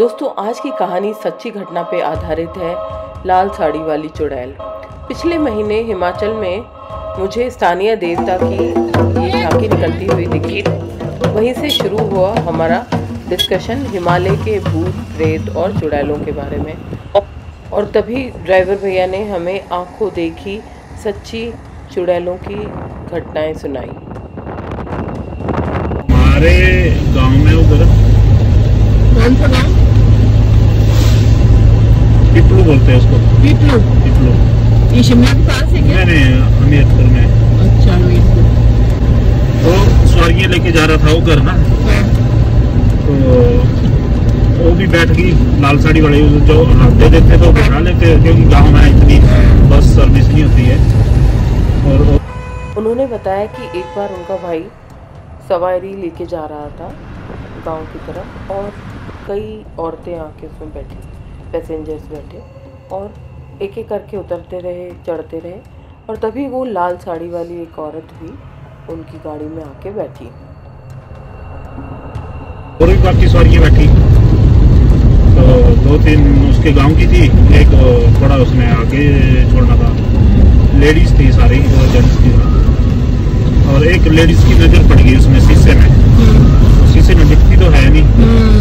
दोस्तों आज की कहानी सच्ची घटना पे आधारित है लाल साड़ी वाली चुड़ैल। पिछले महीने हिमाचल में मुझे स्थानीय देवता की ये झांकी निकलती हुई दिखी। वहीं से शुरू हुआ हमारा डिस्कशन हिमालय के भूत प्रेत और चुड़ैलों के बारे में। और तभी ड्राइवर भैया ने हमें आँखों देखी सच्ची चुड़ैलों की घटनाएँ सुनाई। हमारे गाँव में उधर। कौन सा गाँव पिपलू बोलते हैं उसको। पीपलू पिपलू ये शिमला के पास है क्या? मैंने हमीरपुर में। अच्छा मीरपुर तो स्वर्गीय लेके जा रहा था वो घर ना। हाँ। तो वो भी बैठ गई लाल साड़ी वाले जो दे देते तो बैठा लेते क्योंकि गाँव में इतनी बस सर्विस नहीं होती है। और उन्होंने बताया कि एक बार उनका भाई सवारी लेके जा रहा था गाँव की तरफ़ और कई औरतें आके उसमें बैठी पैसेंजर्स बैठे और एक एक करके उतरते रहे चढ़ते रहे और तभी वो लाल साड़ी वाली एक औरत भी उनकी गाड़ी में आके बैठी। और भी बाकी सवारियाँ बैठी। तो दो तीन उसके गाँव की थी एक थोड़ा उसमें आगे छोड़ना था। लेडीज़ थी सारी जेंट्स थी और एक लेडीज़ की नज़र पड़ गई उसमें शीशे में। शीशे में दिखती तो है नहीं।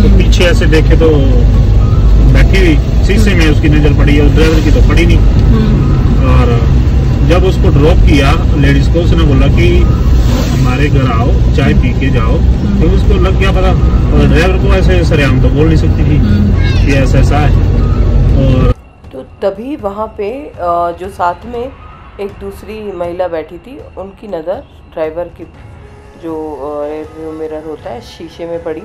तो पीछे ऐसे देखे तो बैठी हुई शीशे में उसकी नज़र पड़ी है ड्राइवर की तो पड़ी नहीं। और जब उसको ड्रॉप किया लेडीज़ को उसने बोला कि हमारे घर आओ चाय पी के जाओ। तो उसको लग गया पता और ड्राइवर को ऐसे सरेआम तो बोल नहीं सकती थी कि ऐसा ऐसा है। और तो तभी वहाँ पे जो साथ में एक दूसरी महिला बैठी थी उनकी नज़र ड्राइवर की जो रिव्यू मिरर होता है शीशे में पड़ी।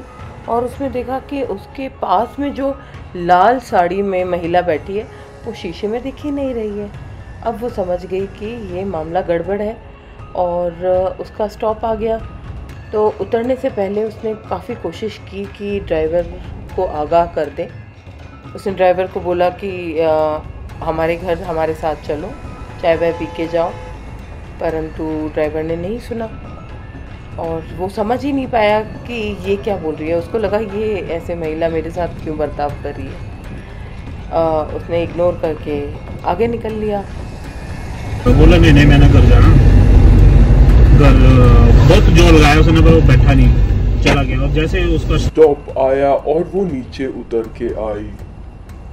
और उसने देखा कि उसके पास में जो लाल साड़ी में महिला बैठी है वो शीशे में दिख ही नहीं रही है। अब वो समझ गई कि ये मामला गड़बड़ है और उसका स्टॉप आ गया। तो उतरने से पहले उसने काफ़ी कोशिश की कि ड्राइवर को आगाह कर दे। उसने ड्राइवर को बोला कि अ, हमारे घर हमारे साथ चलो चाय वाय पी के जाओ। परंतु ड्राइवर ने नहीं सुना। और वो समझ ही नहीं पाया कि ये क्या बोल रही है। उसको लगा ये ऐसे महिला मेरे साथ क्यों बर्ताव कर रही है? अ, उसने इग्नोर करके आगे निकल लिया। तो बोला नहीं नहीं मैंने घर जाना। घर बहुत ज़ोर लगाया उसने पर वो बैठा नहीं। चला गया। और जैसे उसका स्टॉप आया और वो नीचे उतर के आई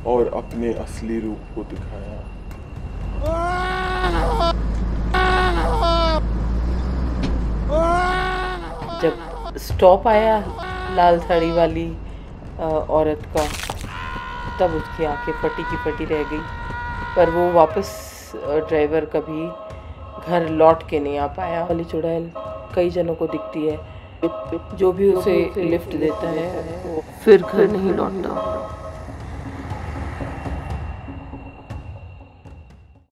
और अपने असली रूप को दिखाया। जब स्टॉप आया लाल साड़ी वाली औरत का तब उसकी आँखें फटी की फटी रह गई। पर वो वापस ड्राइवर कभी घर लौट के नहीं आ पाया। वाली चुड़ैल कई जनों को दिखती है। जो भी उसे लिफ्ट देता है। वो फिर घर नहीं लौटता।